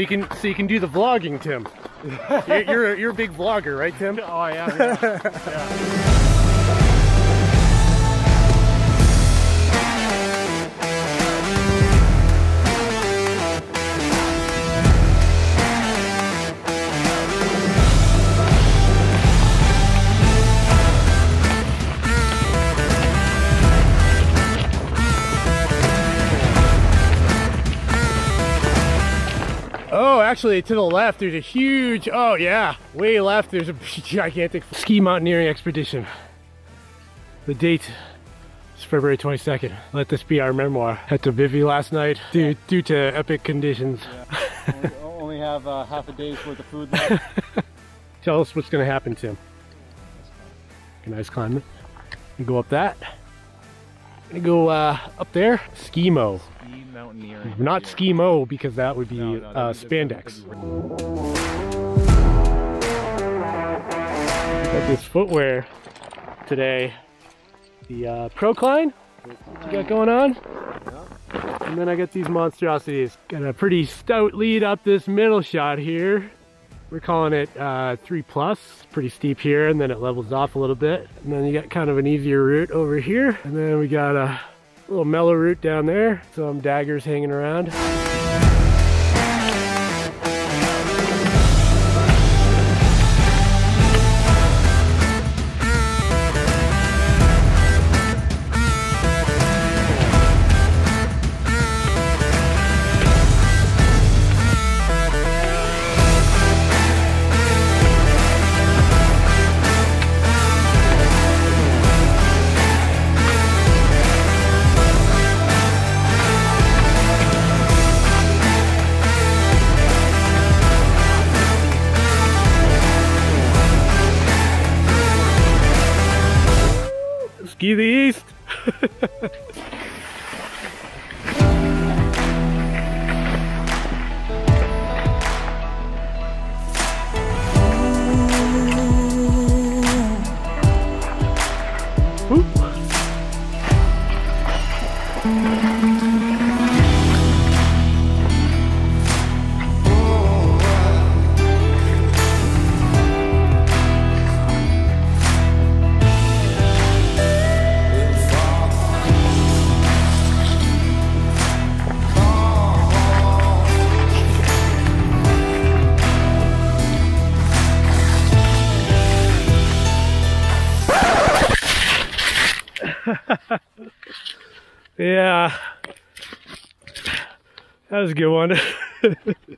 you can so you can do the vlogging, Tim. you're you're a, you're a big vlogger, right, Tim? Oh yeah. yeah. yeah. Oh, actually, to the left, there's a huge. Oh yeah, way left. There's a gigantic ski mountaineering expedition. The date is February 22nd. Let this be our memoir. Had to bivy last night due due to epic conditions. only, only have uh, half a day's worth of food left. Tell us what's gonna happen, Tim. Can I just climb it? You go up that. Gonna go uh, up there. Skimo. Ski mountaineering. Not skimo because that would be No, no, uh, would be different. spandex. Got this footwear today. The uh, Procline. What you got going on? And then I got these monstrosities. Got a pretty stout lead up this middle shot here. We're calling it uh, 3 plus. Pretty steep here and then it levels off a little bit. And then you got kind of an easier route over here. And then we got a little mellow route down there. Some daggers hanging around. Ski the East. Whoop. Yeah. That was a good one.